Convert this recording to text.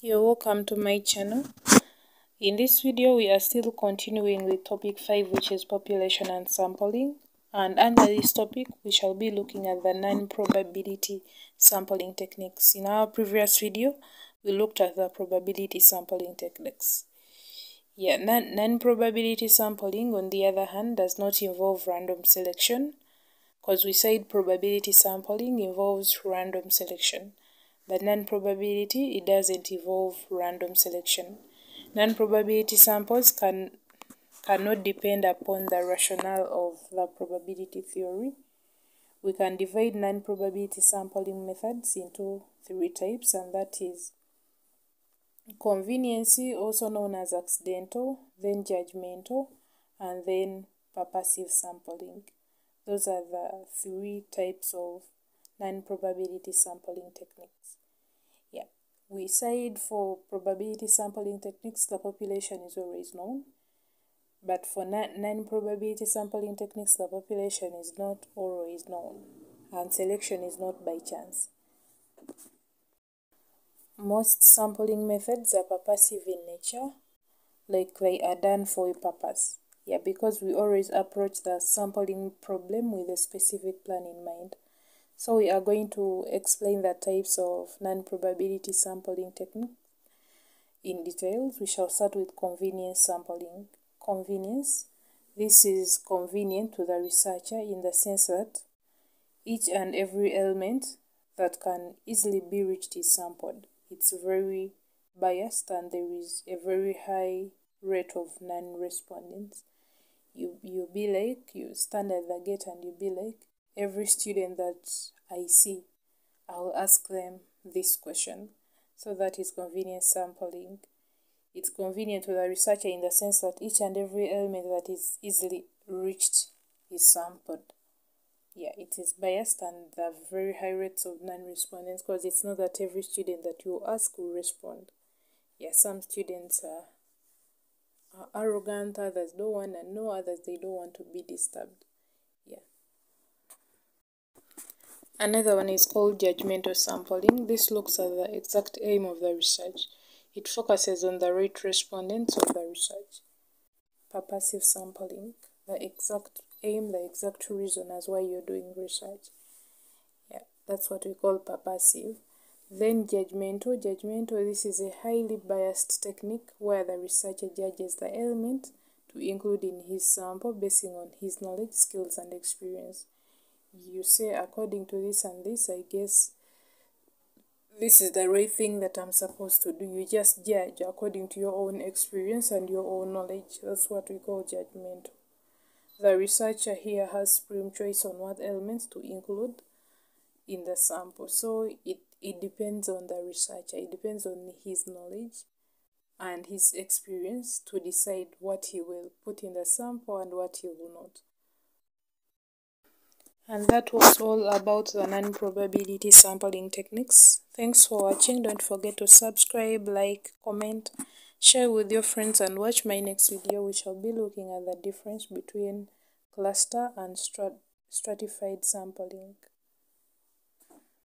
You're welcome to my channel. In this video, we are still continuing with topic 5, which is population and sampling. And under this topic, we shall be looking at the non-probability sampling techniques. In our previous video, we looked at the probability sampling techniques. Yeah, non-probability sampling, on the other hand, does not involve random selection because we said probability sampling involves random selection. But non-probability, it doesn't involve random selection. Non-probability samples can cannot depend upon the rationale of the probability theory. We can divide non-probability sampling methods into three types, and that is conveniency, also known as accidental, then judgmental, and then purposive sampling. Those are the three types of non-probability sampling techniques. We said for probability sampling techniques, the population is always known. But for non-probability sampling techniques, the population is not always known, and selection is not by chance. Most sampling methods are purposive in nature, like they are done for a purpose. Yeah, because we always approach the sampling problem with a specific plan in mind. So we are going to explain the types of non-probability sampling technique in details. We shall start with convenience sampling. Convenience. This is convenient to the researcher in the sense that each and every element that can easily be reached is sampled. It's very biased and there is a very high rate of non-respondents. You, you be like, you stand at the gate and you be like, every student that I see, I'll ask them this question. So that is convenient sampling. It's convenient to the researcher in the sense that each and every element that is easily reached is sampled. Yeah, it is biased and the very high rates of non-respondents because it's not that every student that you ask will respond. Yeah, some students are, are arrogant, others don't want to know, others they don't want to be disturbed. Another one is called judgmental sampling. This looks at the exact aim of the research. It focuses on the right respondents of the research. Purposive sampling, the exact aim, the exact reason as why you're doing research. Yeah, that's what we call purposive. Then judgmental. Judgmental, this is a highly biased technique where the researcher judges the element to include in his sample basing on his knowledge, skills, and experience you say according to this and this i guess this is the right thing that i'm supposed to do. You just judge according to your own experience and your own knowledge. That's what we call judgment. The researcher here has supreme choice on what elements to include in the sample. So it it depends on the researcher. It depends on his knowledge and his experience to decide what he will put in the sample and what he will not and that was all about the non-probability sampling techniques. Thanks for watching. Don't forget to subscribe, like, comment, share with your friends and watch my next video. We shall be looking at the difference between cluster and strat stratified sampling.